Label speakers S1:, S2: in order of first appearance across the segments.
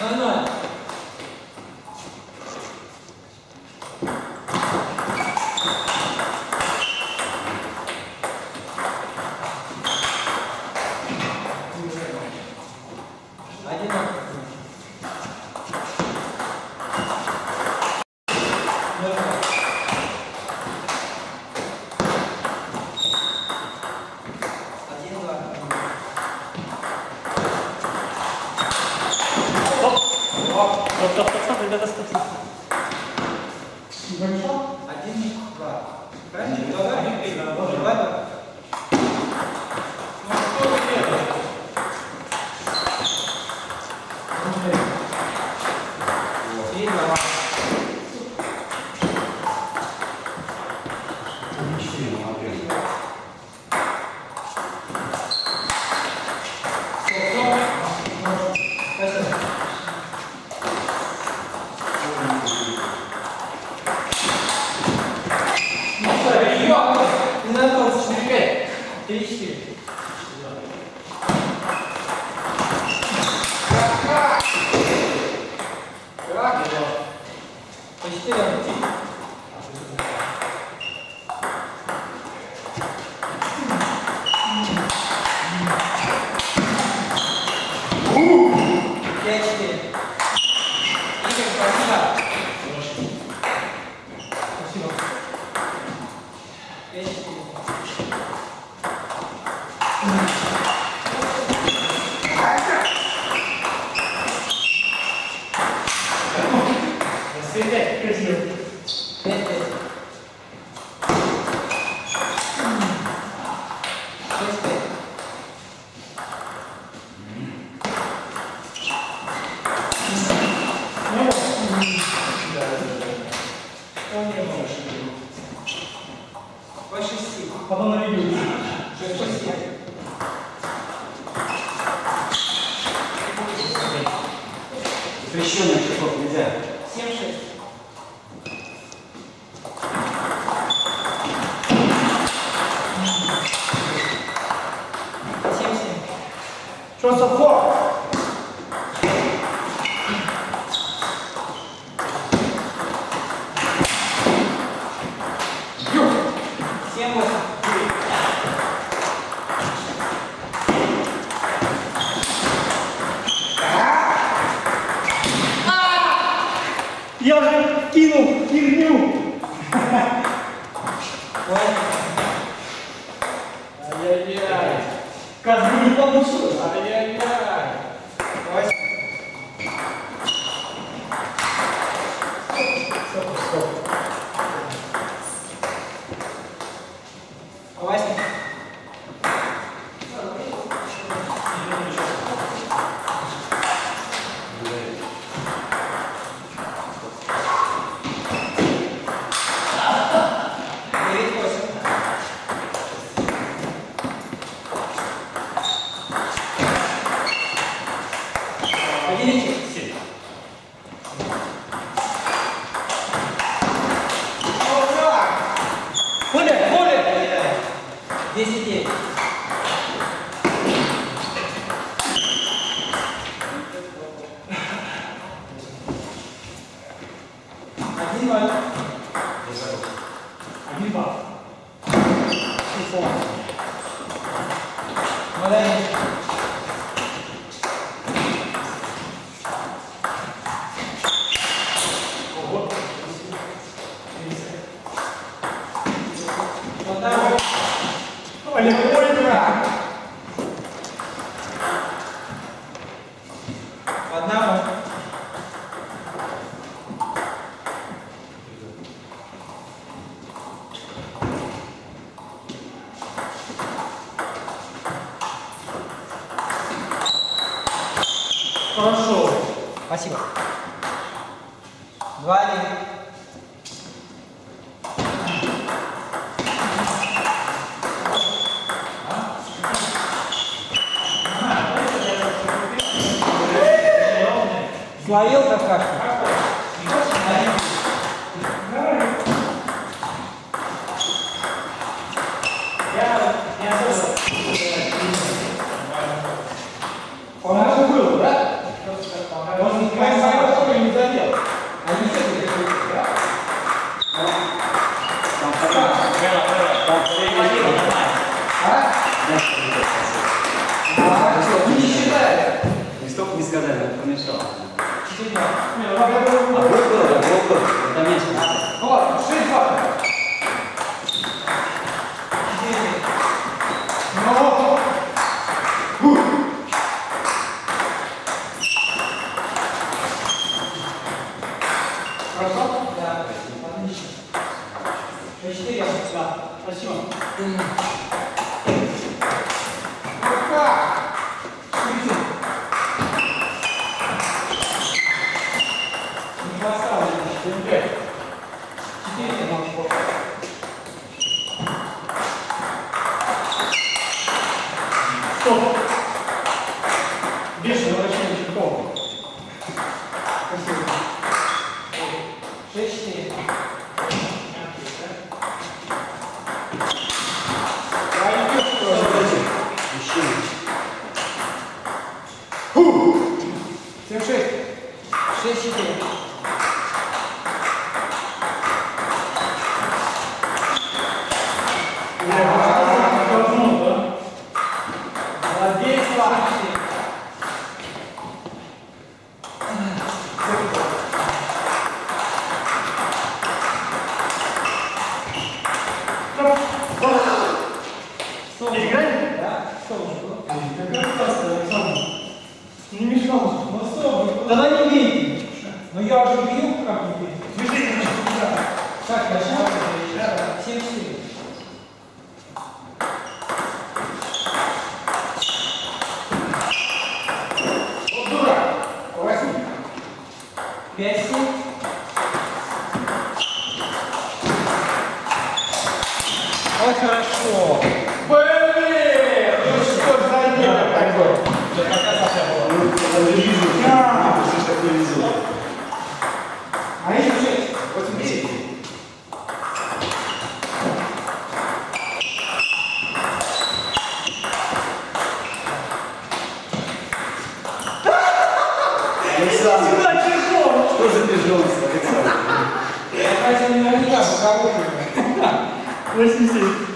S1: Ноль-ноль. Один ноль. Ноль ноль. Один два.
S2: Стоп, стоп, стоп, стоп, ребята, стоп, стоп.
S1: Один два. Правильно? Давай. Thank
S3: Запрещенных часов нельзя.
S1: Семь, шесть. Семь, семь.
S2: Я же кинул.
S1: Ой.
S2: Ай-яй-яй. Козлы не получилось.
S1: 64.
S2: Ngồi
S1: lên. Còn tao.
S2: Không phải
S1: là
S2: Хорошо.
S1: Спасибо. Два, один. Словил какашку?
S2: Хорошо?
S1: Да. Отлично. По четыре.
S2: Да. Спасибо.
S1: Солнышко,
S2: какая ласка, Александр. Не мешал,
S1: ну особо. Тогда не бейте. Но я уже бью, как не бейте.
S2: Движение, да. Шаг,
S1: шаг, шаг, 7-4. даже
S2: жизнь. Да. Что ж такое
S3: везло?
S2: А
S3: это
S1: шесть.
S2: Восемь, девять.
S3: Александр.
S2: Сюда тяжело.
S3: Что за тяжелость, Александр?
S1: Я хотел наверняка
S2: по-хорошему.
S1: 87.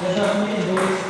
S1: Eu
S2: já fui dois.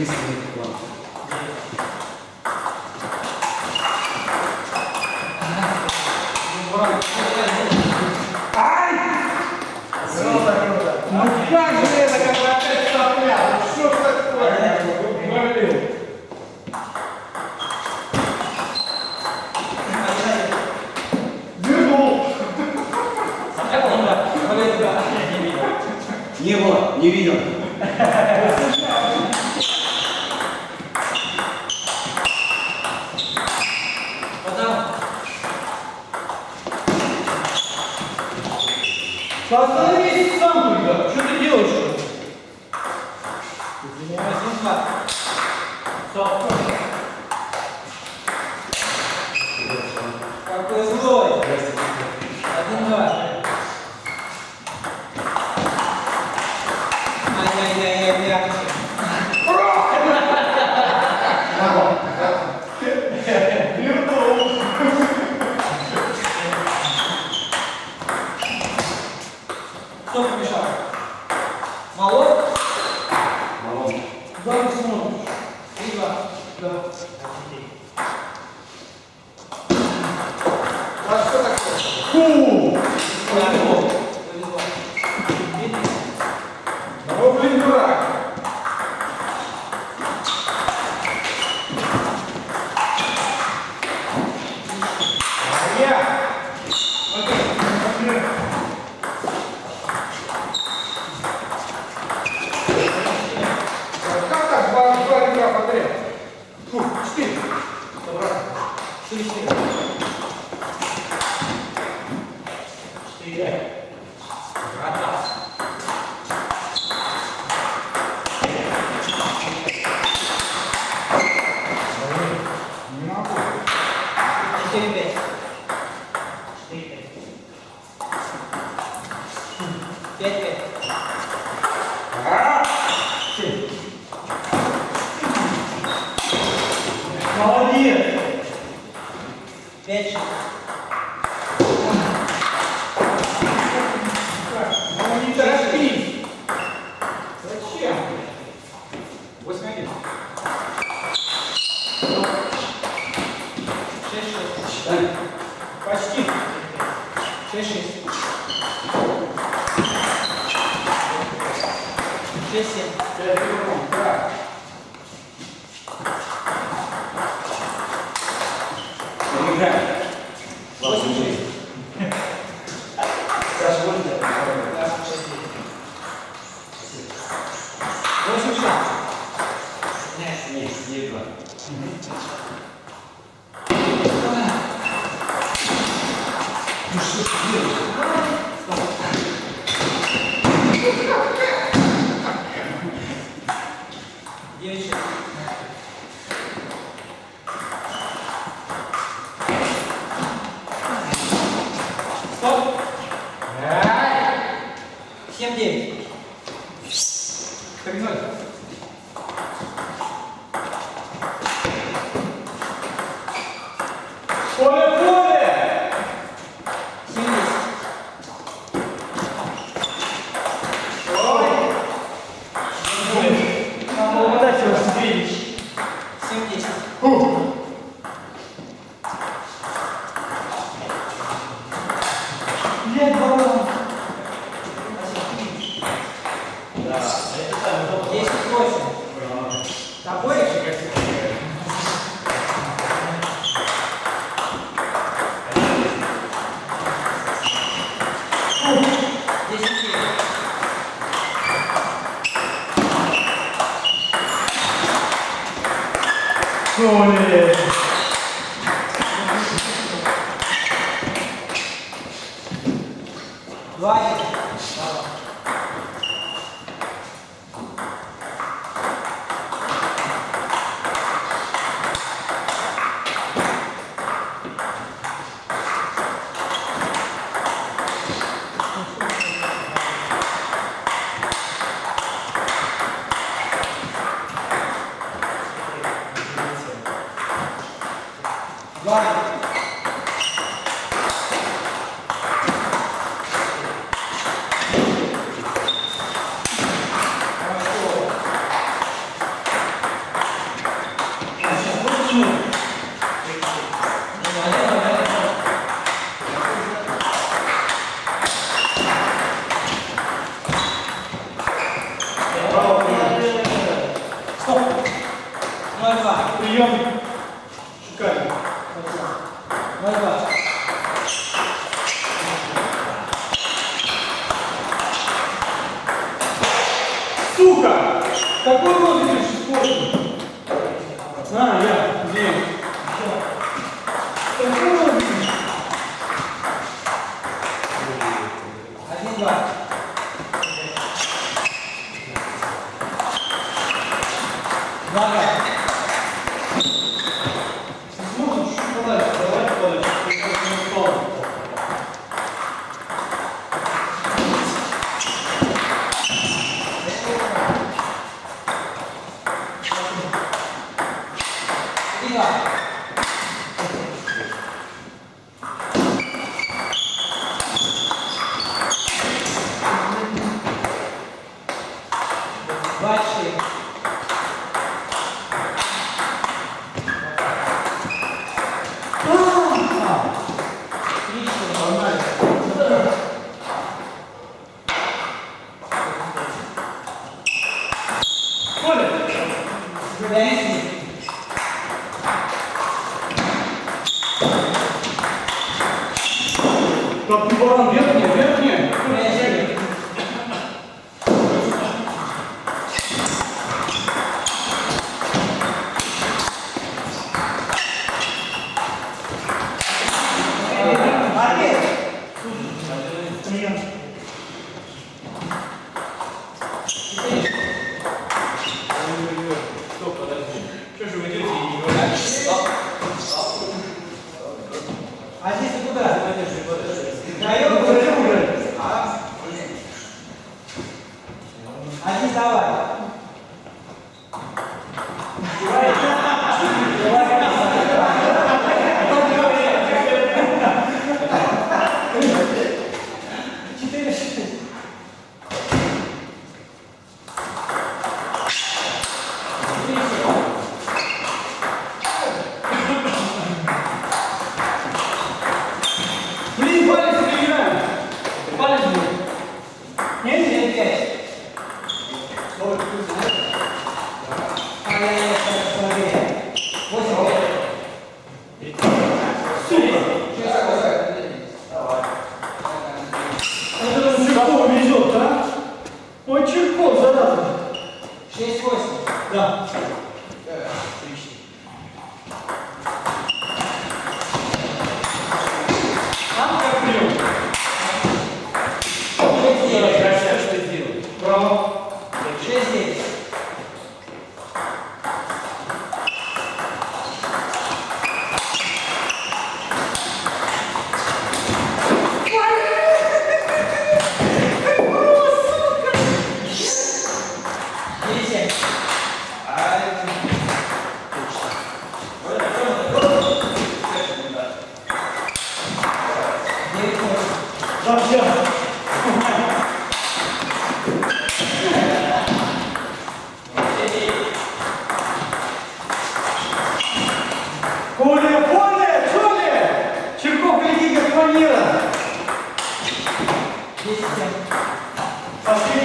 S2: 嗯。Şahsane bir
S1: istihdam kurdu.
S3: Şurada
S2: diyor
S1: şu. Bizim yemezimiz var.
S2: Sağ olun. Fecha.
S3: Играй.
S1: Восемь шесть. Yeah, Стоп!
S2: of